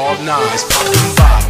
all nines, and bottles.